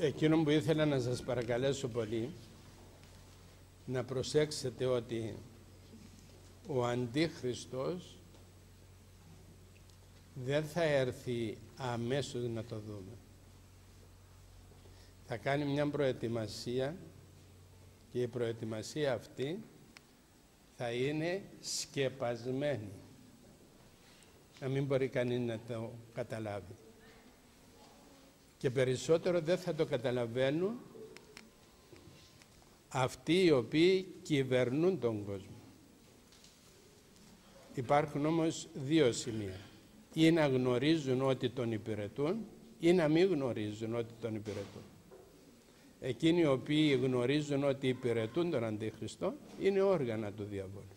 Εκείνο που ήθελα να σας παρακαλέσω πολύ να προσέξετε ότι ο Αντίχριστος δεν θα έρθει αμέσως να το δούμε. Θα κάνει μια προετοιμασία και η προετοιμασία αυτή θα είναι σκεπασμένη. Να μην μπορεί κανείς να το καταλάβει. Και περισσότερο δεν θα το καταλαβαίνουν αυτοί οι οποίοι κυβερνούν τον κόσμο. Υπάρχουν όμως δύο σημεία. Ή να γνωρίζουν ότι τον υπηρετούν ή να μην γνωρίζουν ότι τον υπηρετούν. Εκείνοι οι οποίοι γνωρίζουν ότι υπηρετούν τον Αντίχριστο είναι όργανα του διαβόλου.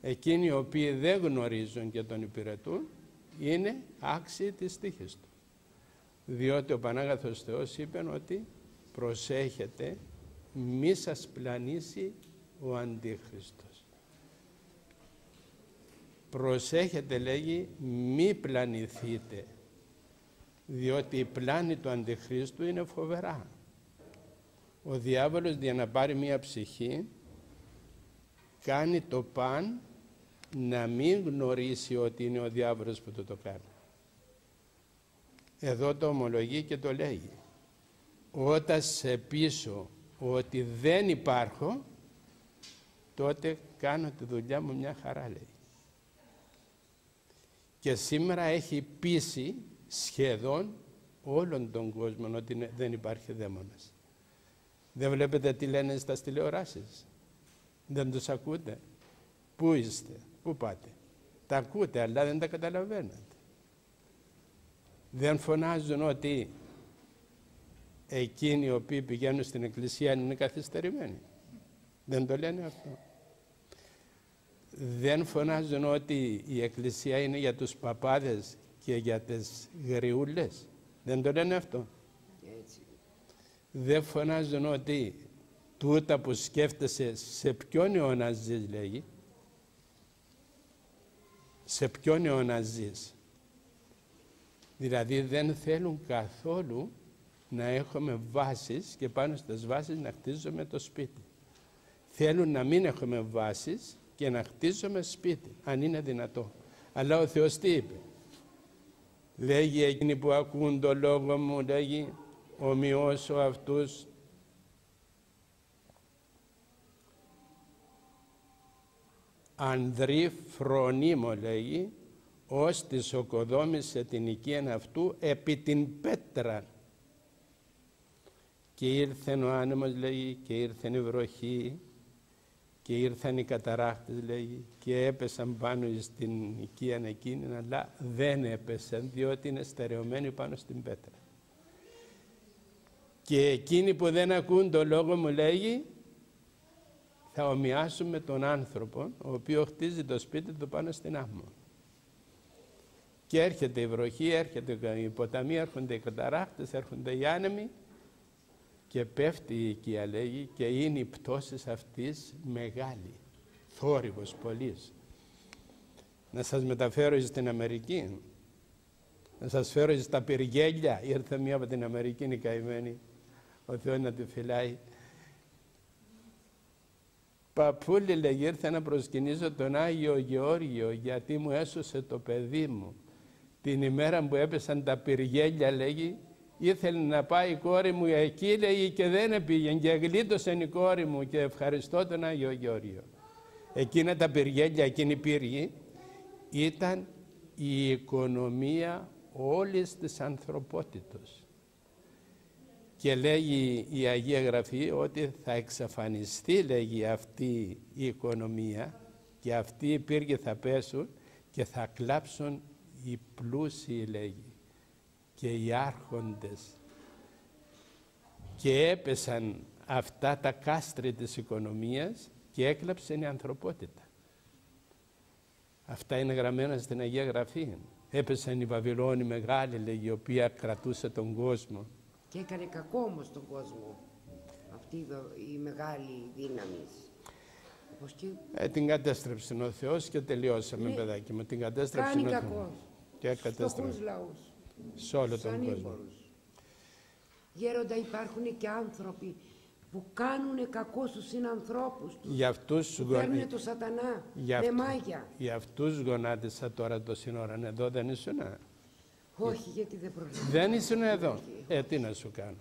Εκείνοι οι οποίοι δεν γνωρίζουν και τον υπηρετούν είναι άξιοι της τύχης του. Διότι ο Πανάγαθος Θεός είπε ότι προσέχετε μη σας πλανήσει ο Αντίχριστος. Προσέχετε λέγει μη πλανηθείτε διότι η πλάνη του Αντιχρίστου είναι φοβερά. Ο διάβολος για να πάρει μία ψυχή κάνει το παν να μην γνωρίσει ότι είναι ο διάβολος που το το κάνει. Εδώ το ομολογεί και το λέγει. Όταν σε πείσω ότι δεν υπάρχω, τότε κάνω τη δουλειά μου μια χαρά λέει. Και σήμερα έχει πείσει σχεδόν όλον τον κόσμο ότι δεν υπάρχει δαίμονας. Δεν βλέπετε τι λένε στα τηλεοράσεις. Δεν τους ακούτε. Πού είστε, πού πάτε; Τα ακούτε αλλά δεν τα καταλαβαίνετε. Δεν φωνάζουν ότι εκείνοι οι οποίοι πηγαίνουν στην εκκλησία είναι καθυστερημένοι. Δεν το λένε αυτό. Δεν φωνάζουν ότι η εκκλησία είναι για τους παπάδες και για τις γριούλες. Δεν το λένε αυτό. Έτσι. Δεν φωνάζουν ότι τούτα που σκέφτεσαι σε ποιον αιώνα ζεις λέγει. Σε ποιον αιώνα ζεις. Δηλαδή δεν θέλουν καθόλου να έχουμε βάσεις και πάνω στις βάσεις να χτίζουμε το σπίτι. Θέλουν να μην έχουμε βάσεις και να χτίζουμε σπίτι, αν είναι δυνατό. Αλλά ο Θεός τι είπε; Λέγει εκείνοι που ακούν το λόγο μου, λέγει ομοιώσω αυτούς ανδρή φρονίμο λέγει ως της οκοδόμησε την οικία αυτού επί την πέτρα και ήρθεν ο άνεμος λέει και ήρθεν η βροχή και ήρθαν οι καταράχτες λέει και έπεσαν πάνω στην οικία εκείνη αλλά δεν έπεσαν διότι είναι στερεωμένοι πάνω στην πέτρα. Και εκείνοι που δεν ακούν το λόγο μου λέγει θα ομοιάσουν με τον άνθρωπο ο οποίος χτίζει το σπίτι του πάνω στην άμμο. Και έρχεται η βροχή, έρχεται η ποταμή, έρχονται οι καταράχτες, έρχονται οι άνεμοι και πέφτει η οικία λέγει και είναι η πτώση αυτής μεγάλη, θόρυβος πολύς. Να σας μεταφέρω στην Αμερική, να σας φέρω στα πυργέλια, ήρθε μία από την Αμερική η καημένη, ο Θεός να τη φυλάει. Παππούλη λέγει ήρθα να προσκυνήσω τον Άγιο Γεώργιο γιατί μου έσωσε το παιδί μου. Την ημέρα που έπεσαν τα πυργέλια λέγει ήθελε να πάει η κόρη μου εκεί λέει και δεν πήγαινε και γλίτωσε η κόρη μου και ευχαριστώ τον Άγιο Γεώργιο. Εκείνα τα πυργέλια, εκείνη η πύργη ήταν η οικονομία όλης της ανθρωπότητος. Και λέγει η Αγία Γραφή ότι θα εξαφανιστεί λέγει αυτή η οικονομία και αυτοί οι πύργοι θα πέσουν και θα κλάψουν οι πλούσιοι λέγει και οι άρχοντες και έπεσαν αυτά τα κάστρια της οικονομίας και έκλαψε η ανθρωπότητα. Αυτά είναι γραμμένα στην Αγία Γραφή. Έπεσαν οι Βαβυλώνοι μεγάλοι, λέγει, η οποία κρατούσε τον κόσμο. Και έκανε κακό όμως τον κόσμο, αυτή η μεγάλη δύναμη. Και... Ε, την κατέστρεψε ο Θεός και τελειώσαμε, ναι. παιδάκι μου. Την κατέστρεψε Κάνει κακό. Και κατέστρεψε. λαούς σε όλο τον κόσμο. Γέροντα υπάρχουν και άνθρωποι που κάνουν κακό στους συνανθρώπους τους. Για αυτούς Που γονεί- παίρνουν το σατανά Για με αυτού- μάγια. Για αυτούς γονάτισα τώρα το σύνοραν εδώ δεν ήσουν. Όχι γιατί δεν προλαβαίνω. Δεν ήσουν εδώ. Ε, τι να σου κάνω.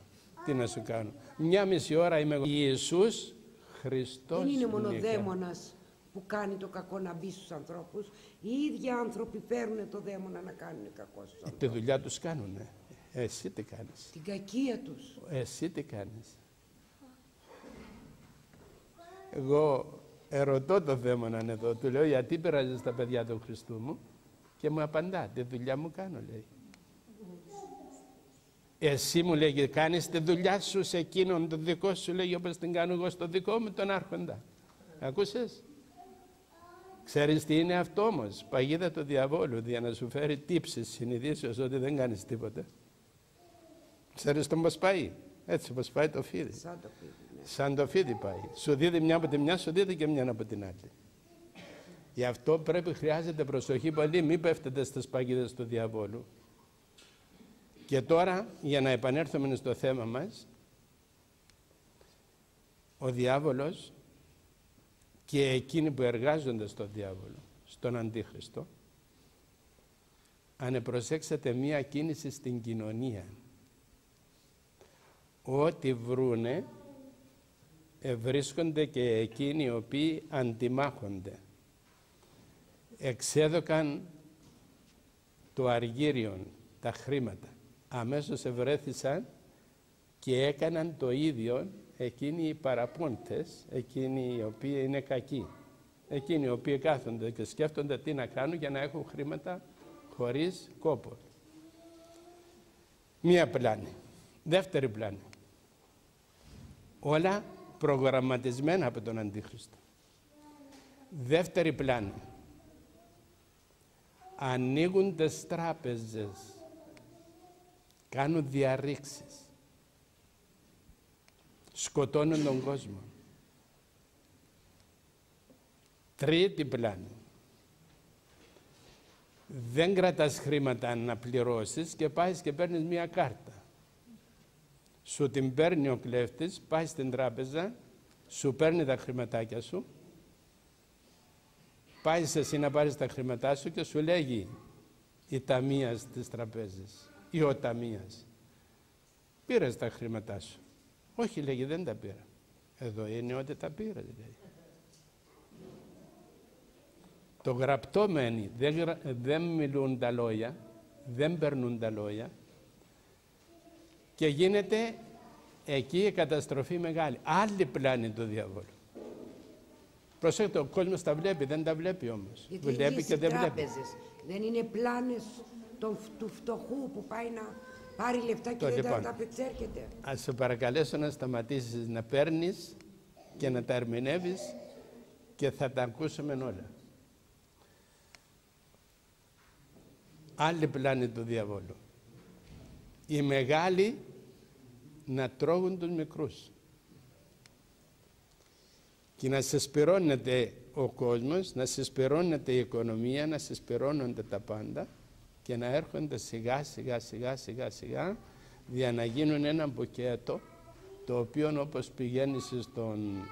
Τι να σου κάνω. Μια μισή ώρα είμαι εγώ. Ιησούς Χριστός. Δεν είναι μόνο νίκα. δαίμονας που κάνει το κακό να μπει στους ανθρώπους. Οι ίδιοι άνθρωποι παίρνουν το δαίμονα να κάνουν κακό στους ανθρώπους. Τη δουλειά τους κάνουνε. Εσύ τι κάνεις. Την κακία τους. Εσύ τι κάνεις. Εγώ ερωτώ το θέμα να είναι εδώ. Του λέω γιατί πειράζεις τα παιδιά του Χριστού μου; Και μου απαντά. Τη δουλειά μου κάνω λέει. Εσύ μου λέγει κάνεις τη δουλειά σου σε εκείνον το δικό σου λέγει όπως την κάνω εγώ στο δικό μου τον άρχοντα. Ακούσες; Ξέρεις τι είναι αυτό όμως; Παγίδα του διαβόλου για να σου φέρει τύψεις συνειδήσεως ότι δεν κάνεις τίποτα. Ξέρεις τον πώς πάει; Έτσι πώς πάει το φίδι. Σαν το παιδί. ναι. Σαν το φίδι πάει. Σου δίδει μια από τη μια, σου δίδει και μια από την άλλη. Γι' αυτό πρέπει, χρειάζεται προσοχή πολύ, μην πέφτετε στις παγίδες του διαβόλου. Και τώρα, για να επανέλθουμε στο θέμα μας, ο διάβολος και εκείνοι που εργάζονται στον διάβολο, στον Αντίχριστο, αν προσέξετε μία κίνηση στην κοινωνία, ό,τι βρούνε ε, βρίσκονται και εκείνοι οι οποίοι αντιμάχονται. Εξέδωκαν το αργύριον, τα χρήματα. Αμέσως ευρέθησαν και έκαναν το ίδιο εκείνοι οι παραπόντες, εκείνοι οι οποίοι είναι κακοί. Εκείνοι οι οποίοι κάθονται και σκέφτονται τι να κάνουν για να έχουν χρήματα χωρίς κόπο. Μία πλάνη. Δεύτερη πλάνη. Όλα προγραμματισμένα από τον Αντίχριστο. Δεύτερη πλάνη. Ανοίγουν τις τράπεζες. Κάνουν διαρρήξεις. Σκοτώνουν τον κόσμο. Τρίτη πλάνη. Δεν κρατάς χρήματα να πληρώσεις και πάεις και παίρνεις μία κάρτα. Σου την παίρνει ο κλέφτης, πάει στην τράπεζα, σου παίρνει τα χρηματάκια σου, πάεις εσύ να πάρεις τα χρηματά σου και σου λέγει η ταμείας της τραπέζης ή ο ταμείας. Πήρες τα χρήματά σου. Όχι λέγει δεν τα πήρα. Εδώ είναι ότι τα πήρα λέει. Το γραπτό μένει, δεν, γρα- δεν μιλούν τα λόγια, δεν περνούν τα λόγια και γίνεται εκεί η καταστροφή μεγάλη. Άλλη πλάνη του διαβόλου. Προσέξτε, ο κόσμος τα βλέπει, δεν τα βλέπει όμως. Γιατί βλέπει ίδιες και οι δεν βλέπει. τράπεζες δεν είναι πλάνες των, φ- του φτωχού που πάει να πάρει λεφτά και Το δεν τα, λοιπόν. τα απεξέρχεται. Ας σε παρακαλέσω να σταματήσεις να παίρνεις και να τα ερμηνεύεις και θα τα ακούσουμε όλα. Άλλη πλάνη του διαβόλου. Οι μεγάλοι να τρώγουν τους μικρούς. Και να συσπυρώνεται ο κόσμος, να συσπυρώνεται η οικονομία, να συσπυρώνονται τα πάντα και να έρχονται σιγά σιγά σιγά σιγά σιγά για να γίνουν ένα μπουκέτο το οποίο όπως πηγαίνει στον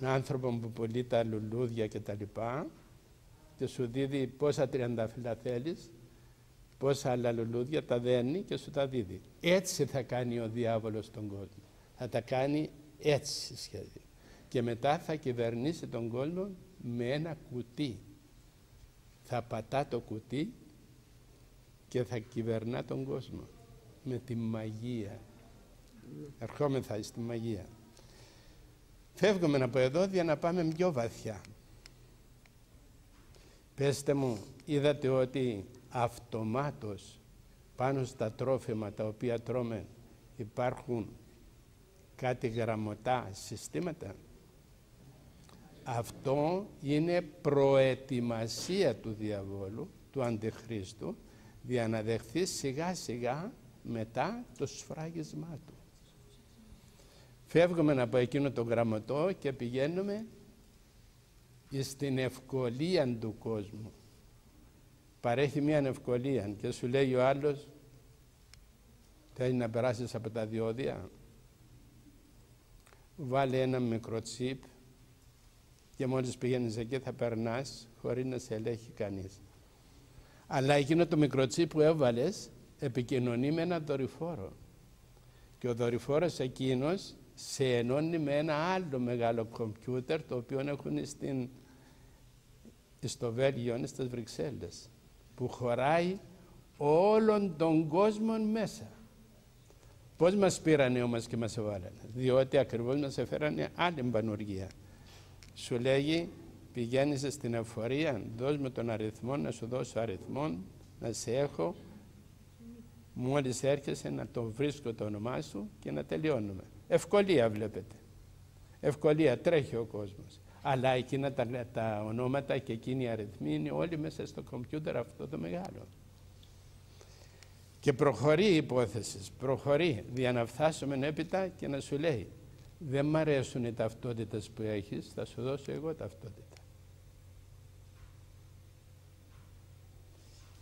άνθρωπο που πουλεί τα λουλούδια και τα λοιπά και σου δίδει πόσα τριανταφυλλά θέλεις πόσα άλλα λουλούδια τα δένει και σου τα δίδει. Έτσι θα κάνει ο διάβολος τον κόσμο. Θα τα κάνει έτσι σχέδιο. Και μετά θα κυβερνήσει τον κόσμο με ένα κουτί. Θα πατά το κουτί και θα κυβερνά τον κόσμο με τη μαγεία. Ερχόμεθα στη μαγεία. Φεύγουμε από εδώ για να πάμε πιο βαθιά. Πεςτε μου, είδατε ότι αυτομάτως πάνω στα τρόφιμα τα οποία τρώμε υπάρχουν κάτι γραμμωτά συστήματα; Αυτό είναι προετοιμασία του διαβόλου, του αντιχρίστου, για να δεχθεί σιγά σιγά μετά το σφράγισμά του. Φεύγουμε από εκείνο το γραμματό και πηγαίνουμε στην ευκολία του κόσμου. Παρέχει μια ευκολία και σου λέει ο άλλος Θέλει να περάσεις από τα διόδια; Βάλε ένα μικρό τσίπ και μόλις πηγαίνεις εκεί θα περνάς χωρίς να σε ελέγχει κανείς. Αλλά εκείνο το μικρό τσίπ που έβαλες επικοινωνεί με ένα δορυφόρο. Και ο δορυφόρος εκείνος σε ενώνει με ένα άλλο μεγάλο κομπιούτερ το οποίο έχουν στην, στο Βέλγιο, στις Βρυξέλλες που χωράει όλον τον κόσμο μέσα. Πώς μας πήρανε όμως και μας έβαλαν. Διότι ακριβώς μας έφερανε άλλη μπανουργία. Σου λέγει πηγαίνεις στην εφορία, δώσ' με τον αριθμό, να σου δώσω αριθμό, να σε έχω. Μόλις έρχεσαι να το βρίσκω το όνομά σου και να τελειώνουμε. Ευκολία βλέπετε. Ευκολία, τρέχει ο κόσμος. Αλλά εκείνα τα, τα ονόματα και εκείνοι οι αριθμοί είναι όλοι μέσα στο κομπιούτερ αυτό το μεγάλο. Και προχωρεί η υπόθεση, προχωρεί, για να φτάσουμε έπειτα και να σου λέει δεν μ' αρέσουν οι ταυτότητες που έχεις, θα σου δώσω εγώ ταυτότητα.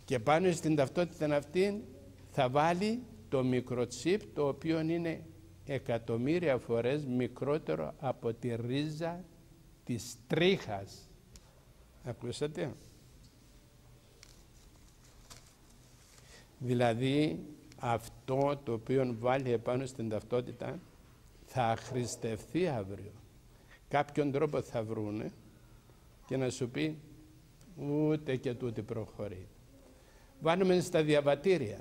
Και πάνω στην ταυτότητα αυτή θα βάλει το μικροτσίπ το οποίο είναι εκατομμύρια φορές μικρότερο από τη ρίζα της τρίχας. Ακούσατε; Δηλαδή αυτό το οποίο βάλει επάνω στην ταυτότητα θα χρηστευτεί αύριο. Κάποιον τρόπο θα βρούνε και να σου πει ούτε και τούτη προχωρεί. Βάνουμε στα διαβατήρια.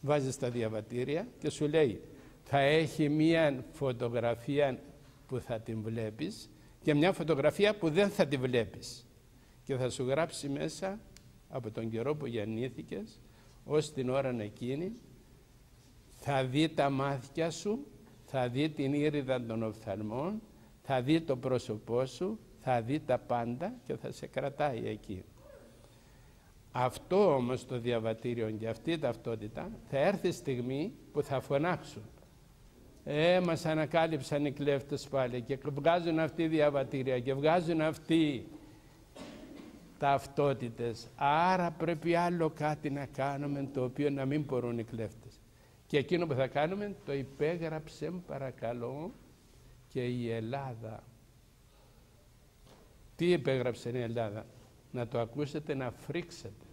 Βάζεις στα διαβατήρια και σου λέει θα έχει μία φωτογραφία που θα την βλέπεις και μια φωτογραφία που δεν θα την βλέπεις και θα σου γράψει μέσα από τον καιρό που γεννήθηκες ως την ώρα εκείνη θα δει τα μάτια σου, θα δει την ήριδα των οφθαλμών, θα δει το πρόσωπό σου, θα δει τα πάντα και θα σε κρατάει εκεί. Αυτό όμως το διαβατήριο και αυτή η ταυτότητα θα έρθει στιγμή που θα φωνάξουν ε, μας ανακάλυψαν οι κλέφτες πάλι και βγάζουν αυτοί διαβατήρια και βγάζουν αυτοί ταυτότητες. Άρα πρέπει άλλο κάτι να κάνουμε το οποίο να μην μπορούν οι κλέφτες. Και εκείνο που θα κάνουμε το υπέγραψε παρακαλώ και η Ελλάδα. Τι υπέγραψε η Ελλάδα; Να το ακούσετε να φρίξετε.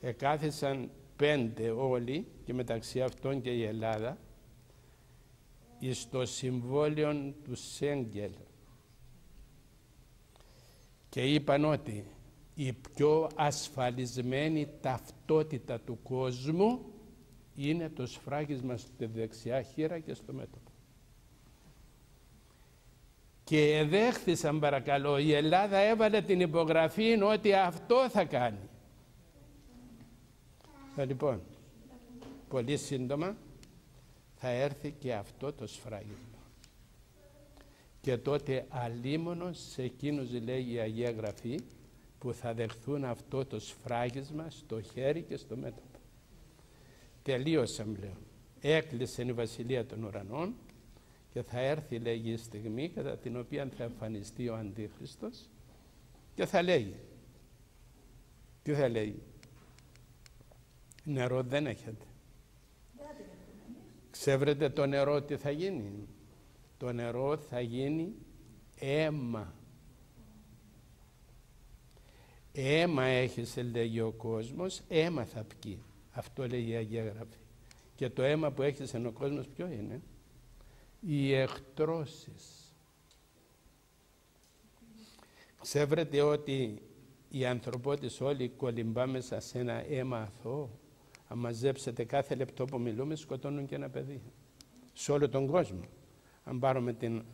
Εκάθισαν πέντε όλοι και μεταξύ αυτών και η Ελλάδα εις το συμβόλαιο του Σέγγελ και είπαν ότι η πιο ασφαλισμένη ταυτότητα του κόσμου είναι το σφράγισμα στη δεξιά χείρα και στο μέτωπο. Και εδέχθησαν παρακαλώ, η Ελλάδα έβαλε την υπογραφή ότι αυτό θα κάνει. Λοιπόν, πολύ σύντομα θα έρθει και αυτό το σφράγισμα. Και τότε αλίμονος σε εκείνους λέει η Αγία Γραφή που θα δεχθούν αυτό το σφράγισμα στο χέρι και στο μέτωπο. Τελείωσαν πλέον. Έκλεισε η Βασιλεία των Ουρανών και θα έρθει λέγει η στιγμή κατά την οποία θα εμφανιστεί ο Αντίχριστος και θα λέει τι θα λέει νερό δεν έχετε Ξέβρετε το νερό τι θα γίνει; Το νερό θα γίνει αίμα. Αίμα έχεις λέγει ο κόσμος, αίμα θα πιει. Αυτό λέει η Αγία Γραφή. Και το αίμα που έχεις εν ο κόσμος ποιο είναι; Οι εκτρώσεις. Ξέβρετε ότι η ανθρωπότης όλοι κολυμπά μέσα σε ένα αίμα αθώο αν μαζέψετε κάθε λεπτό που μιλούμε, σκοτώνουν και ένα παιδί. Σε όλο τον κόσμο. Αν πάρουμε την,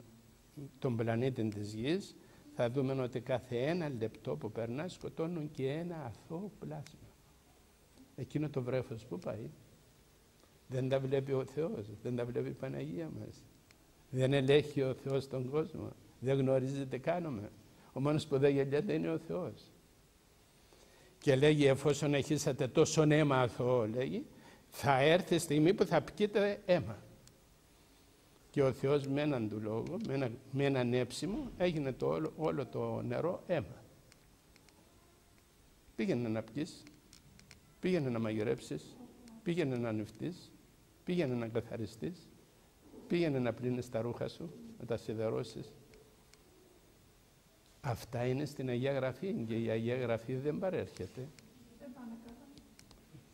τον πλανήτη της Γης, θα δούμε ότι κάθε ένα λεπτό που περνά σκοτώνουν και ένα αθώο πλάσμα. Εκείνο το βρέφος που πάει. Δεν τα βλέπει ο Θεός, δεν τα βλέπει η Παναγία μας. Δεν ελέγχει ο Θεός τον κόσμο. Δεν γνωρίζει τι κάνουμε. Ο μόνος που δεν γελιέται είναι ο Θεός και λέγει εφόσον έχησατε τόσο αίμα αθώο λέγει θα έρθει στιγμή που θα πιείτε αίμα. Και ο Θεός με έναν του λόγο, με, ένα, με έναν έψιμο έγινε το όλο, όλο το νερό αίμα. Πήγαινε να πιείς, πήγαινε να μαγειρέψεις, πήγαινε να νυφτείς, πήγαινε να καθαριστείς, πήγαινε να πλύνεις τα ρούχα σου, να τα σιδερώσεις. Αυτά είναι στην Αγία Γραφή και η Αγία Γραφή δεν παρέρχεται.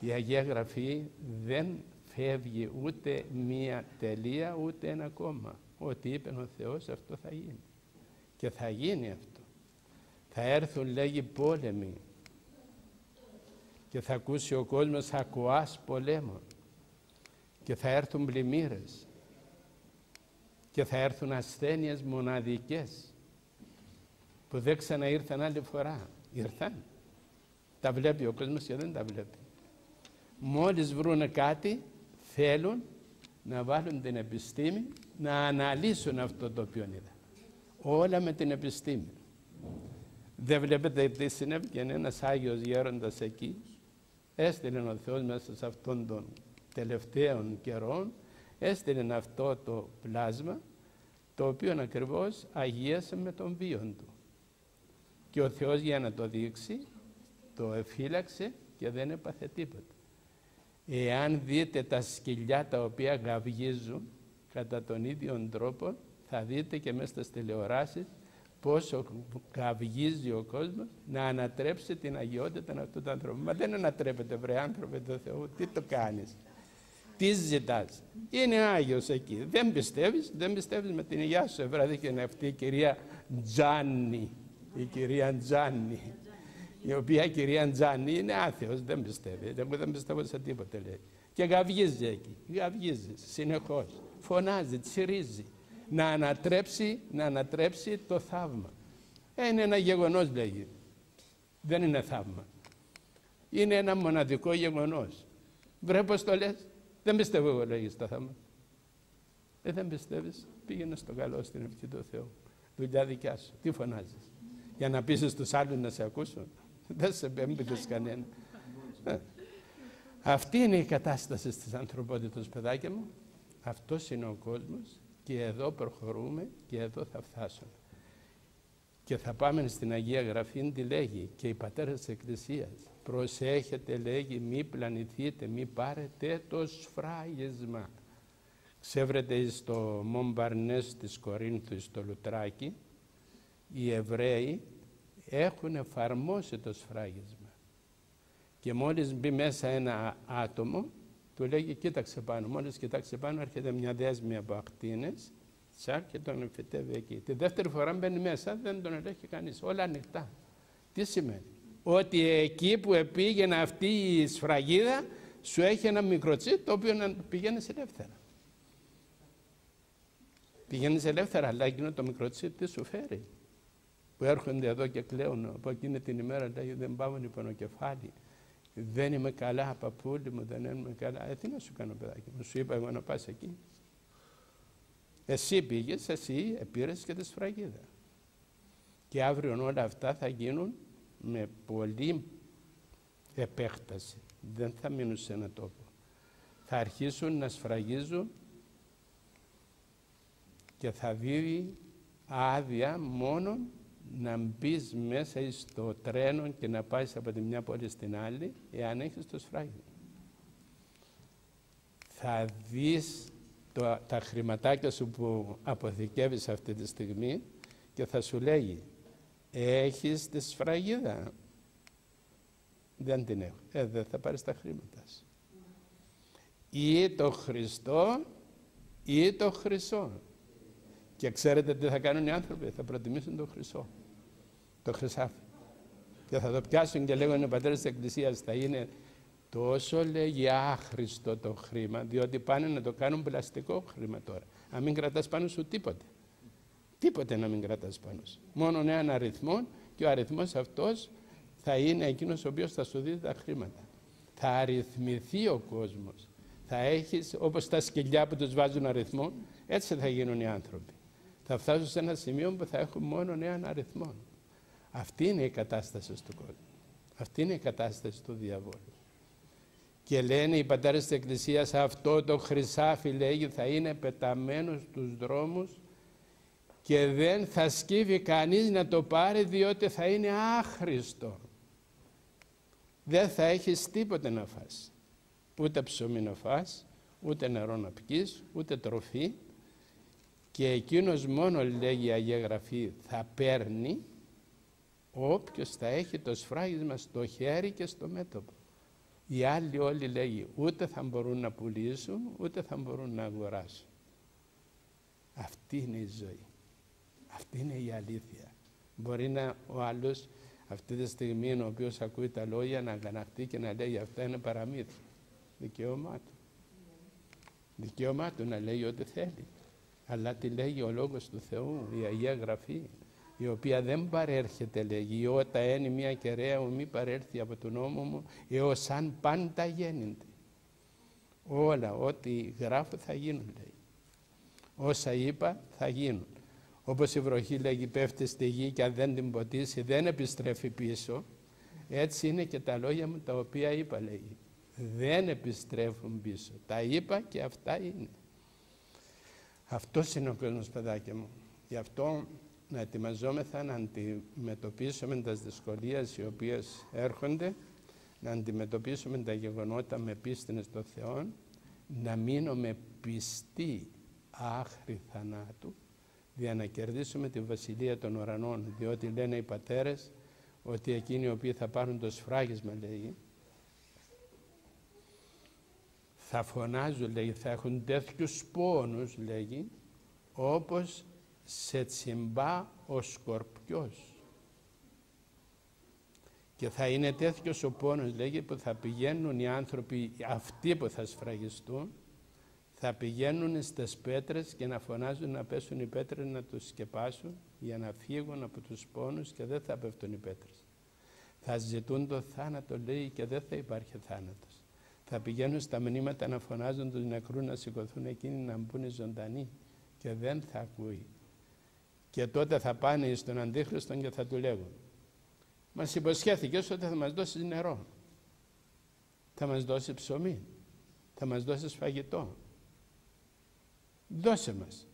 Η Αγία Γραφή δεν φεύγει ούτε μία τελεία ούτε ένα κόμμα. Ό,τι είπε ο Θεός αυτό θα γίνει. Και θα γίνει αυτό. Θα έρθουν λέγει πόλεμοι και θα ακούσει ο κόσμος ακουάς πολέμων και θα έρθουν πλημμύρες και θα έρθουν ασθένειες μοναδικές που δεν ξαναήρθαν άλλη φορά. Ήρθαν. Τα βλέπει ο κόσμος και δεν τα βλέπει. Μόλις βρούνε κάτι θέλουν να βάλουν την επιστήμη να αναλύσουν αυτό το οποίο είδα. Όλα με την επιστήμη. Δεν βλέπετε τι συνέβη και ένας Άγιος Γέροντας εκεί έστειλε ο Θεός μέσα σε αυτόν τον τελευταίων καιρών έστειλε αυτό το πλάσμα το οποίο ακριβώς αγίασε με τον βίο του. Και ο Θεός για να το δείξει το εφύλαξε και δεν έπαθε τίποτα. Εάν δείτε τα σκυλιά τα οποία γαυγίζουν κατά τον ίδιο τρόπο θα δείτε και μέσα στις τηλεοράσεις πόσο καυγίζει ο κόσμος να ανατρέψει την αγιότητα αυτού του άνθρωπου. Μα δεν ανατρέπεται βρε άνθρωπε το Θεό, τι το κάνεις; Τι ζητάς; Είναι Άγιος εκεί. Δεν πιστεύεις, δεν πιστεύεις με την υγειά σου. και είναι αυτή η κυρία Τζάννη. Η κυρία Τζάννη. Η οποία κυρία Τζάννη είναι άθεος, δεν πιστεύει. Εγώ δεν πιστεύω σε τίποτα λέει. Και γαυγίζει εκεί. Γαυγίζει συνεχώς. Φωνάζει, τσιρίζει να ανατρέψει, να ανατρέψει το θαύμα. Είναι ένα γεγονός λέγει. Δεν είναι θαύμα. Είναι ένα μοναδικό γεγονός. Βρε πώς το λες. Δεν πιστεύω εγώ λέγει στο θαύμα. Ε, δεν πιστεύεις. Πήγαινε στο καλό στην ευχή του Θεού. Δουλειά δικιά σου. Τι φωνάζεις. Για να πείσεις τους άλλους να σε ακούσουν. Δεν σε έμπειρες κανένα. Ε. Αυτή είναι η κατάσταση της ανθρωπότητας, παιδάκια μου. Αυτός είναι ο κόσμος και εδώ προχωρούμε και εδώ θα φτάσουμε. Και θα πάμε στην Αγία Γραφή, τι λέγει, και οι πατέρες της Εκκλησίας. Προσέχετε, λέγει, μη πλανηθείτε, μη πάρετε το σφράγισμα. Ξέβρετε στο Μομπαρνές της Κορίνθου, στο Λουτράκι, οι Εβραίοι έχουν εφαρμόσει το σφράγισμα. Και μόλις μπει μέσα ένα άτομο, του λέγει κοίταξε πάνω. Μόλις κοιτάξε πάνω έρχεται μια δέσμη από ακτίνες τσακ και τον εμφυτεύει εκεί. Τη δεύτερη φορά μπαίνει μέσα δεν τον ελέγχει κανείς. Όλα ανοιχτά. Τι σημαίνει; Ότι εκεί που πήγαινε αυτή η σφραγίδα σου έχει ένα μικροτσί το οποίο να πηγαίνει ελεύθερα. Πηγαίνει ελεύθερα, αλλά εκείνο το μικροτσί τι σου φέρει; Που έρχονται εδώ και κλαίουν από εκείνη την ημέρα, λέει δεν πάω υπονοκεφάλι δεν είμαι καλά, παππούλη μου, δεν είμαι καλά. Ε, τι να σου κάνω, παιδάκι μου, σου είπα εγώ να πας εκεί. Εσύ πήγες, εσύ επήρες και τη σφραγίδα. Και αύριο όλα αυτά θα γίνουν με πολύ επέκταση. Δεν θα μείνουν σε ένα τόπο. Θα αρχίσουν να σφραγίζουν και θα δει άδεια μόνο να μπεις μέσα στο τρένο και να πάεις από τη μια πόλη στην άλλη, εάν έχεις το σφράγι. Θα δεις τα χρηματάκια σου που αποθηκεύεις αυτή τη στιγμή και θα σου λέγει έχεις τη σφραγίδα; Δεν την έχω. Ε, δεν θα πάρεις τα χρήματα σου. Ή το Χριστό ή το Χρυσό. Και ξέρετε τι θα κάνουν οι άνθρωποι, θα προτιμήσουν το χρυσό, το χρυσάφι. Και θα το πιάσουν και λέγουν οι πατέρες της Εκκλησίας, θα είναι τόσο λέγει άχρηστο το χρήμα, διότι πάνε να το κάνουν πλαστικό χρήμα τώρα. Αν μην κρατάς πάνω σου τίποτε. Τίποτε να μην κρατάς πάνω σου. Μόνο έναν αριθμό και ο αριθμός αυτός θα είναι εκείνος ο οποίος θα σου δει τα χρήματα. Θα αριθμηθεί ο κόσμος. Θα έχεις, όπως τα σκυλιά που τους βάζουν αριθμό, έτσι θα γίνουν οι άνθρωποι θα φτάσουν σε ένα σημείο που θα έχουν μόνο έναν αριθμό. Αυτή είναι η κατάσταση του κόσμου. Αυτή είναι η κατάσταση του διαβόλου. Και λένε οι πατέρες της Εκκλησίας αυτό το χρυσάφι λέγει θα είναι πεταμένος στους δρόμους και δεν θα σκύβει κανείς να το πάρει διότι θα είναι άχρηστο. Δεν θα έχεις τίποτε να φας. Ούτε ψωμί να φας, ούτε νερό να πεις, ούτε τροφή. Και εκείνος μόνο λέγει η Αγία Γραφή θα παίρνει όποιος θα έχει το σφράγισμα στο χέρι και στο μέτωπο. Οι άλλοι όλοι λέγει ούτε θα μπορούν να πουλήσουν, ούτε θα μπορούν να αγοράσουν. Αυτή είναι η ζωή. Αυτή είναι η αλήθεια. Μπορεί να ο άλλος αυτή τη στιγμή ο οποίος ακούει τα λόγια να αγαναχτεί και να λέει αυτά είναι παραμύθι. Δικαίωμά του. Δικαίωμά του να λέει ό,τι θέλει. Αλλά τι λέγει ο Λόγος του Θεού, η Αγία Γραφή, η οποία δεν παρέρχεται λέγει «Όταν ένι μια κεραία μου μη παρέρθει από τον νόμο μου έως αν πάντα γέννηται». Όλα ό,τι γράφω θα γίνουν λέει. Όσα είπα θα γίνουν. Όπως η βροχή λέγει πέφτει στη γη και αν δεν την ποτίσει δεν επιστρέφει πίσω. Έτσι είναι και τα λόγια μου τα οποία είπα λέγει. Δεν επιστρέφουν πίσω. Τα είπα και αυτά είναι. Αυτός είναι ο κόσμος παιδάκια μου. Γι' αυτό να ετοιμαζόμεθα να αντιμετωπίσουμε τις δυσκολίες οι οποίες έρχονται, να αντιμετωπίσουμε τα γεγονότα με πίστη στο Θεό, να μείνουμε πιστοί άχρη θανάτου, για να κερδίσουμε τη Βασιλεία των Ουρανών, διότι λένε οι πατέρες ότι εκείνοι οι οποίοι θα πάρουν το σφράγισμα, λέει, θα φωνάζουν, λέει, θα έχουν τέτοιους πόνους, λέγει, όπως σε τσιμπά ο σκορπιός. Και θα είναι τέτοιος ο πόνος, λέγει, που θα πηγαίνουν οι άνθρωποι αυτοί που θα σφραγιστούν, θα πηγαίνουν στις πέτρες και να φωνάζουν να πέσουν οι πέτρες να τους σκεπάσουν για να φύγουν από τους πόνους και δεν θα πέφτουν οι πέτρες. Θα ζητούν το θάνατο, λέει, και δεν θα υπάρχει θάνατος. Θα πηγαίνουν στα μνήματα να φωνάζουν τους νεκρούς να σηκωθούν εκείνοι να μπουν ζωντανοί και δεν θα ακούει. Και τότε θα πάνε στον Αντίχριστο και θα του λέγουν μας υποσχέθηκες ότι θα μας δώσεις νερό, θα μας δώσεις ψωμί, θα μας δώσεις φαγητό. Δώσε μας.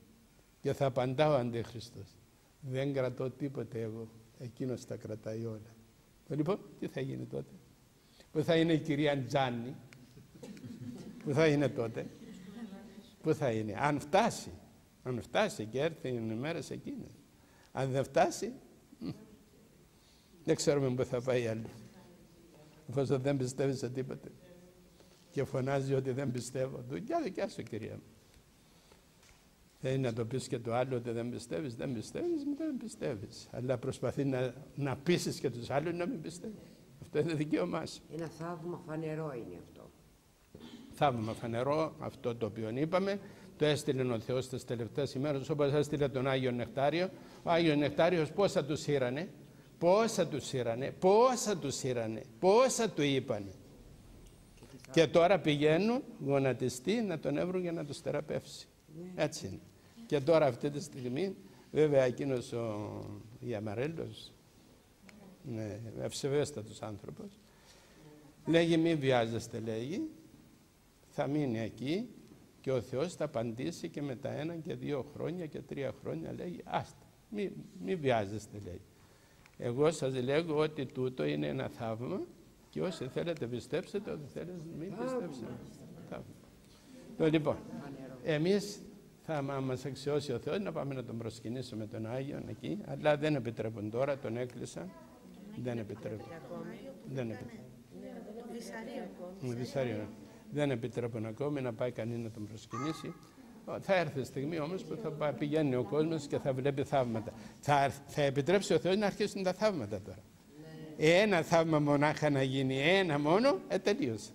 Και θα απαντά ο Αντίχριστος. Δεν κρατώ τίποτε εγώ. Εκείνος τα κρατάει όλα. Λοιπόν, τι θα γίνει τότε. Πού θα είναι η κυρία Τζάνι. Πού θα είναι τότε; Πού θα είναι; Αν φτάσει. Αν φτάσει και έρθει οι μέρες εκείνες. Αν δεν φτάσει, δεν ξέρουμε πού θα πάει άλλη. Εφόσον δεν πιστεύεις σε τίποτε. Και φωνάζει ότι δεν πιστεύω. Δουλειά δικιά σου κυρία μου. Θέλει να το πεις και το άλλο ότι δεν πιστεύεις, δεν πιστεύεις, δεν πιστεύεις. Αλλά προσπαθεί να, να πείσεις και τους άλλους να μην πιστεύουν. Αυτό είναι δικαίωμά σου. Ένα θαύμα φανερό είναι αυτό. Θαύμα φανερό, αυτό το οποίο είπαμε, το έστειλε ο Θεός τις τελευταίες ημέρες, όπως έστειλε τον Άγιο Νεκτάριο. Ο Άγιο Νεκτάριος πόσα του σύρανε, πόσα του σύρανε, πόσα του σύρανε, πόσα του είπανε. Και τώρα πηγαίνουν γονατιστοί να τον έβρουν για να τους θεραπεύσει. Ναι. Έτσι είναι. Και τώρα αυτή τη στιγμή, βέβαια εκείνος ο Ιαμαρέλος, ναι, ευσεβέστατος άνθρωπος, λέγει μη βιάζεστε λέγει, θα μείνει εκεί και ο Θεός θα απαντήσει και με τα ένα και δύο χρόνια και τρία χρόνια λέγει άστα, μη, μη βιάζεστε λέει. Εγώ σας λέγω ότι τούτο είναι ένα θαύμα και όσοι θέλετε πιστέψετε, ότι θέλετε μην πιστέψετε. Θαύμα. Λοιπόν, εμείς θα μας αξιώσει ο Θεός να πάμε να τον προσκυνήσουμε τον Άγιο εκεί, αλλά δεν επιτρέπουν τώρα, τον έκλεισα. Δεν επιτρέπουν. Δεν επιτρέπουν. Δυσαρείο. Δεν επιτρέπουν ακόμη να πάει κανείς να τον προσκυνήσει. Θα έρθει η στιγμή όμως που θα πηγαίνει ο κόσμος και θα βλέπει θαύματα. Θα, θα επιτρέψει ο Θεός να αρχίσουν τα θαύματα τώρα. Ένα θαύμα μονάχα να γίνει, ένα μόνο, ε, τελείωσε.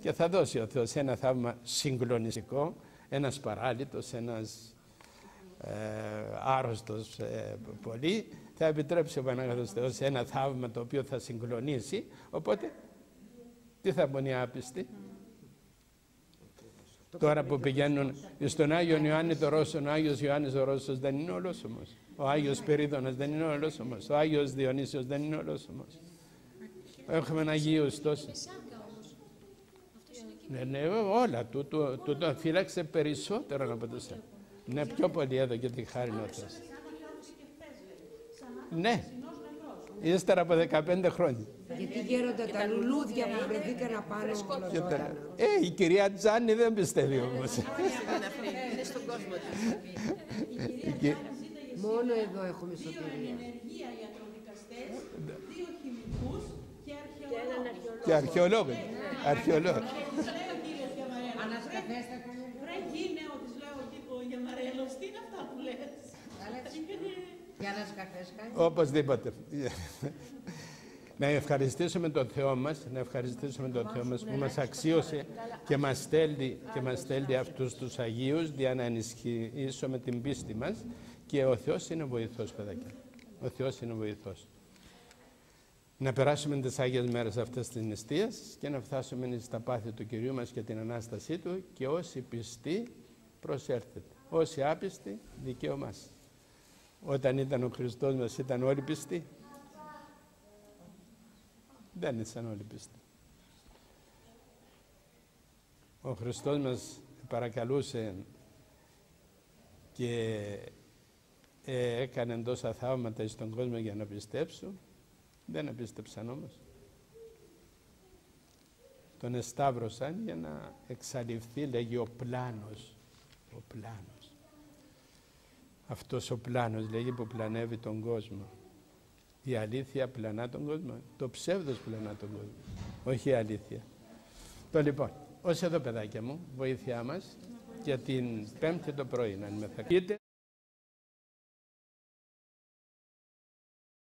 Και θα δώσει ο Θεός ένα θαύμα συγκλονιστικό, ένας παράλυτος, ένας ε, άρρωστος ε, πολύ, θα επιτρέψει ο Παναγιώτος Θεός ένα θαύμα το οποίο θα συγκλονίσει, οπότε τι θα πονεί άπιστη. Τώρα που πηγαίνουν στον Άγιο Ιωάννη το Ρώσο, ο Άγιος Ιωάννης ο Ρώσος δεν είναι ολόσωμος. Ο Άγιος Περίδωνας δεν είναι ολόσωμος. Ο Άγιος Διονύσιος δεν είναι ολόσωμος. Έχουμε Αγίους τόσους. Ναι, ναι, όλα. Του, του, του, το φύλαξε περισσότερο από τους Ναι, πιο πολύ εδώ και τη χάρη να Ναι. Ύστερα από 15 χρόνια. Γιατί γέροντα τα λουλούδια που βρεθήκαν απάνω Και όλα τώρα- Ε, η κυρία Τζάνι δεν πιστεύει όμως. Είναι στον κόσμο της. Μόνο εδώ έχουμε σωτηρία. ενεργεία ιατροδικαστές, δύο χημικούς και αρχαιολόγους. Και αρχαιολόγο. Αρχαιολόγο. Τους λέει ο κύριος Γιαμαρέλος. Βρε γίνεο, της λέω ο Γιαμαρέλος, τι είναι αυτά που λες; Για να σκαφές κάνει. Οπωσδήποτε. Να ευχαριστήσουμε τον Θεό μας, να ευχαριστήσουμε τον Θεό μας που μας αξίωσε και μας στέλνει, και μας στέλνει αυτούς τους Αγίους για να ενισχύσουμε την πίστη μας και ο Θεός είναι βοηθός, παιδάκια. Ο Θεός είναι βοηθός. Να περάσουμε τις Άγιες μέρες αυτές της νηστείας και να φτάσουμε στα πάθη του Κυρίου μας και την Ανάστασή Του και όσοι πιστοί προσέρθετε. Όσοι άπιστοι δικαίωμά σας. Όταν ήταν ο Χριστός μας ήταν όλοι πιστοί; Δεν ήσαν όλοι πιστοί. Ο Χριστός μας παρακαλούσε και ε, έκανε τόσα θαύματα στον κόσμο για να πιστέψουν. Δεν πίστεψαν όμως. Τον εσταύρωσαν για να εξαλειφθεί, λέγει, ο πλάνος. Ο πλάνος. Αυτός ο πλάνος, λέγει, που πλανεύει τον κόσμο. Η αλήθεια πλανά τον κόσμο. Το ψεύδος πλανά τον κόσμο. Όχι η αλήθεια. Το λοιπόν, ως εδώ παιδάκια μου, βοήθειά μας για την πέμπτη το πρωί, αν με θα